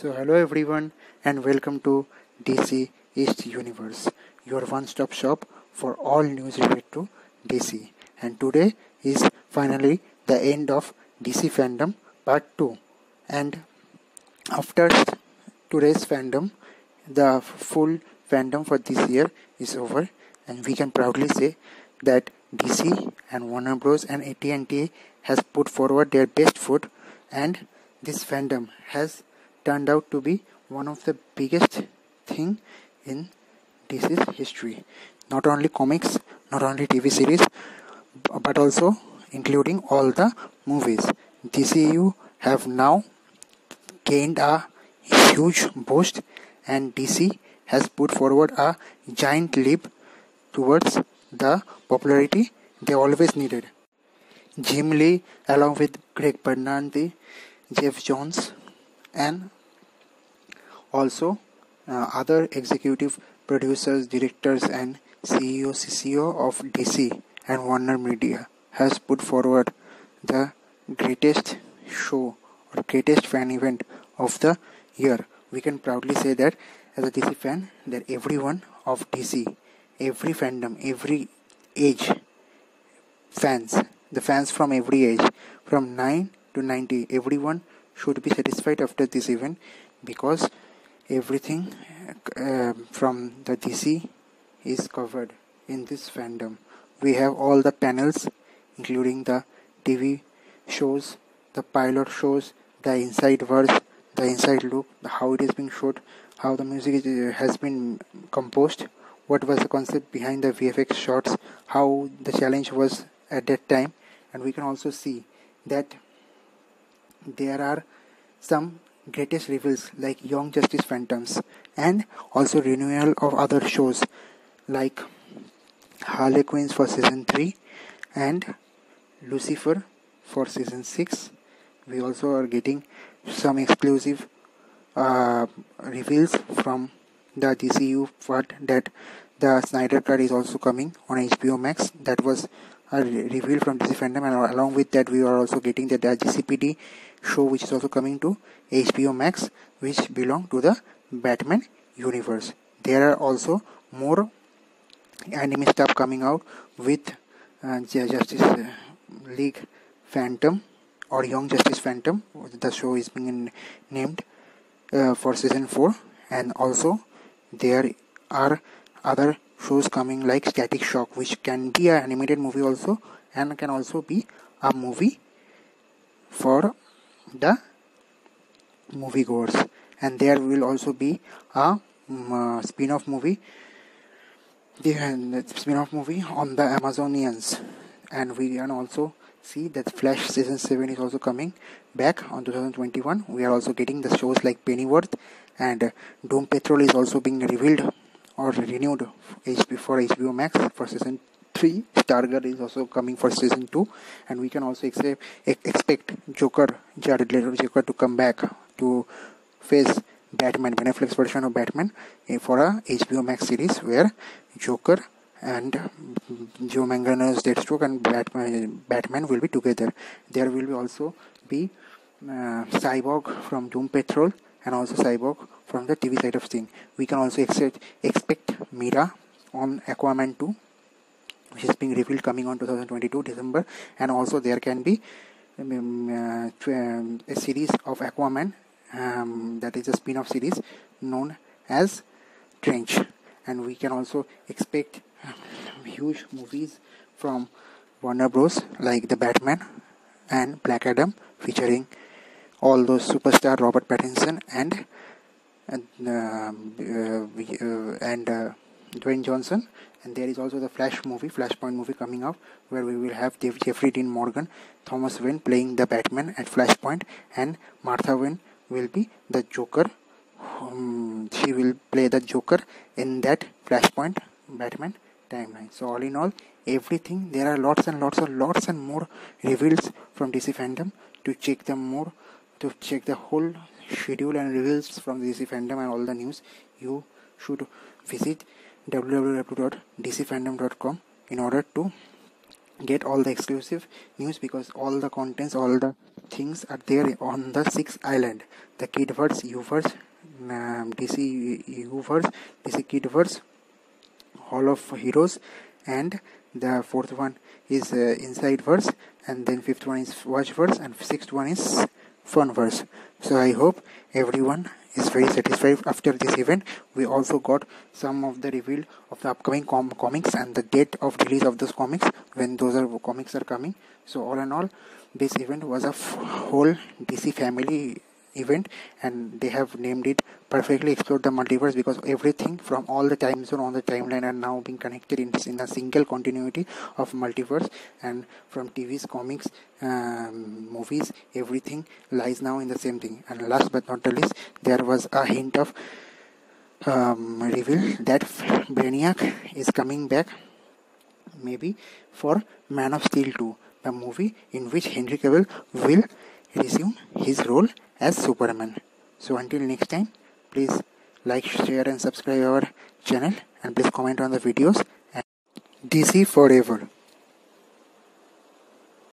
So, hello everyone, and welcome to DC East Universe, your one stop shop for all news related to DC. And today is finally the end of DC fandom part 2. And after today's fandom, the full fandom for this year is over, and we can proudly say that DC and Warner Bros. and AT&T has put forward their best foot, and this fandom has turned out to be one of the biggest thing in DC's history. Not only comics, not only TV series, but also including all the movies. DCU have now gained a huge boost and DC has put forward a giant leap towards the popularity they always needed. Jim Lee along with Greg Berlanti, Geoff Johns and also uh, other executive producers, directors and CEO, CCO of DC and Warner Media has put forward the greatest show or greatest fan event of the year. We can proudly say that as a DC fan that everyone of DC, every fandom, every age fans, the fans from every age, from 9 to 90, everyone should be satisfied after this event because everything uh, from the DC is covered in this fandom. We have all the panels, including the TV shows, the pilot shows, the inside verse, the inside look, how it is being shot, how the music is, uh, has been composed, what was the concept behind the VFX shots, how the challenge was at that time, and we can also see that there are some greatest reveals like Young Justice Phantoms and also renewal of other shows like Harley Quinns for season 3 and Lucifer for season 6. We also are getting some exclusive uh, reveals from the DCU part that the Snyder Cut is also coming on HBO Max. That was a reveal from DC fandom, and along with that, we are also getting the, the GCPD show, which is also coming to HBO Max, which belong to the Batman universe. There are also more anime stuff coming out with uh, Justice uh, League Phantom or Young Justice Phantom. The show is being named uh, for season 4, and also there are other shows coming like Static Shock, which can be an animated movie also and can also be a movie for the movie moviegoers. And there will also be a um, uh, spin-off movie, the spin-off movie on the Amazonians, and we can also see that Flash season 7 is also coming back on 2021. We are also getting the shows like Pennyworth and uh, Doom Patrol is also being revealed or renewed for HBO Max for season 3 Stargirl is also coming for season 2 and we can also expect, expect Joker Jared Leto Joker to come back to face Batman Ben version of Batman eh, for a HBO Max series where Joker and Joe Manganiello's Deathstroke and Batman, Batman will be together. There will be also be uh, Cyborg from Doom Patrol and also Cyborg from the TV side of thing. We can also expect, expect Mera on Aquaman 2 which is being revealed coming on 2022 December and also there can be um, uh, um, a series of Aquaman um, that is a spin-off series known as Trench. And we can also expect huge movies from Warner Bros like the Batman and Black Adam featuring all those superstar Robert Pattinson and and uh, uh, and uh, Dwayne Johnson. And there is also the Flash movie Flashpoint movie coming up where we will have Jeffrey Dean Morgan Thomas Wayne playing the Batman at Flashpoint and Martha Wayne will be the Joker. Um, she will play the Joker in that Flashpoint Batman timeline. So all in all everything there are lots and lots of lots and more reveals from DC fandom. To check them more to check the whole schedule and reveals from DC fandom and all the news, you should visit www.dcfandom.com in order to get all the exclusive news because all the contents all the things are there on the sixth island. The kidverse YouVerse um, dc YouVerse dc kidverse hall of heroes and the fourth one is uh, inside verse and then fifth one is watch verse and sixth one is fun verse. So i hope everyone is very satisfied after this event we also got some of the reveal of the upcoming com- comics and the date of release of those comics when those are comics are coming. So all in all this event was a f- whole dc family event and they have named it perfectly explored the multiverse because everything from all the time zone on the timeline are now being connected in, in a single continuity of multiverse. And from tvs comics um, movies everything lies now in the same thing. And last but not the least there was a hint of um, reveal that brainiac is coming back maybe for man of steel 2 the movie in which henry cavill will resume his role as Superman. So until next time, please like, share and subscribe our channel and please comment on the videos and DC forever.